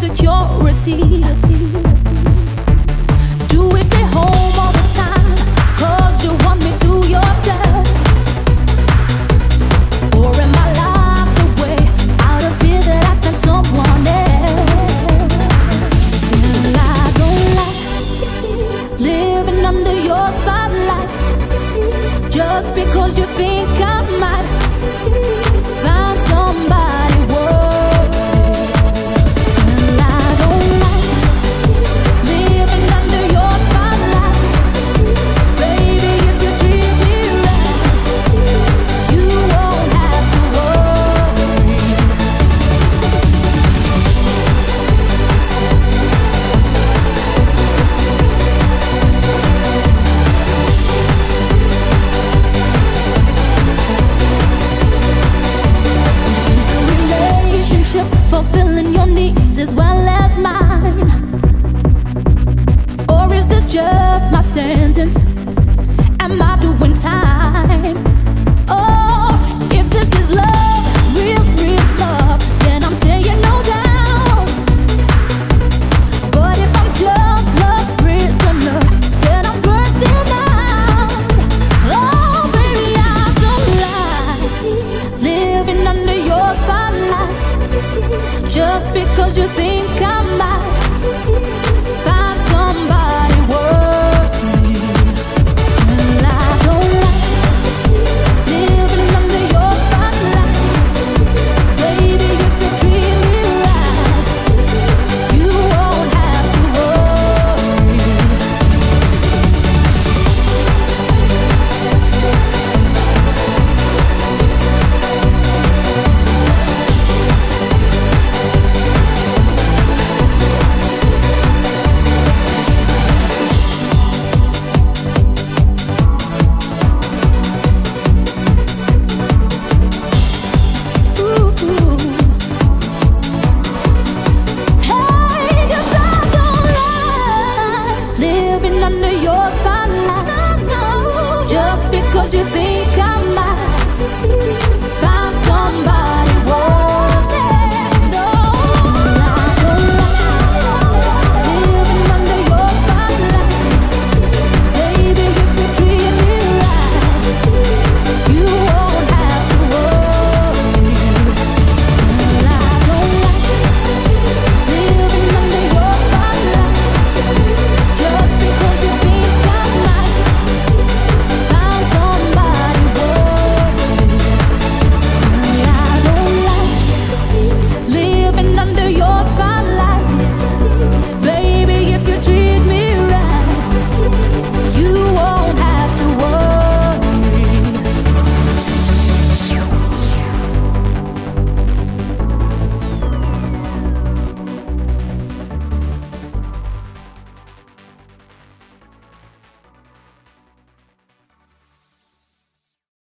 Security. Do we stay home all the? Cause you want me to yourself. Or am I locked away out of fear that I someone else? Well, I don't like living under your spotlight just because you think. As well as mine? Or is this just my sentence? Am I doing time? Oh, if this is love, real, real love, then I'm staying no down. But if I'm just love's prisoner, then I'm bursting out. Oh, baby, I don't like living under your spotlight just because you think I might